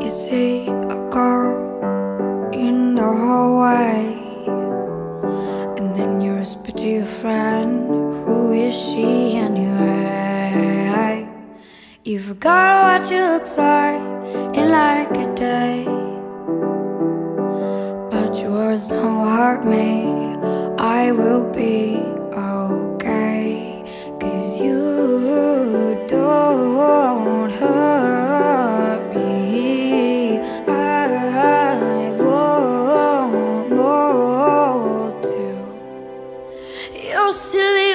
You see a girl in the hallway And then you whisper to your friend Who is she anyway? You forgot what you look like in like a day But your words don't hurt me I will be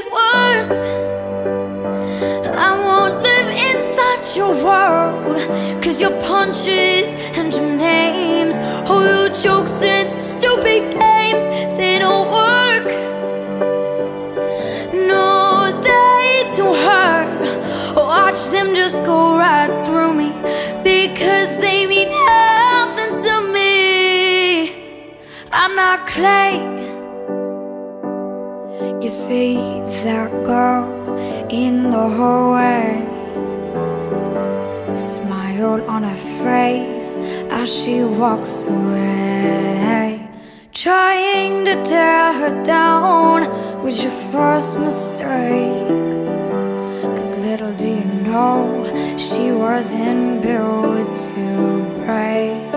words. I won't live inside your world. Cause your punches and your names, all your jokes and stupid games, they don't work. No, they don't hurt. Watch them just go right through me because they mean nothing to me. I'm not clay. You see that girl in the hallway. Smile on her face as she walks away. Trying to tear her down was your first mistake. Cause little do you know she wasn't built to break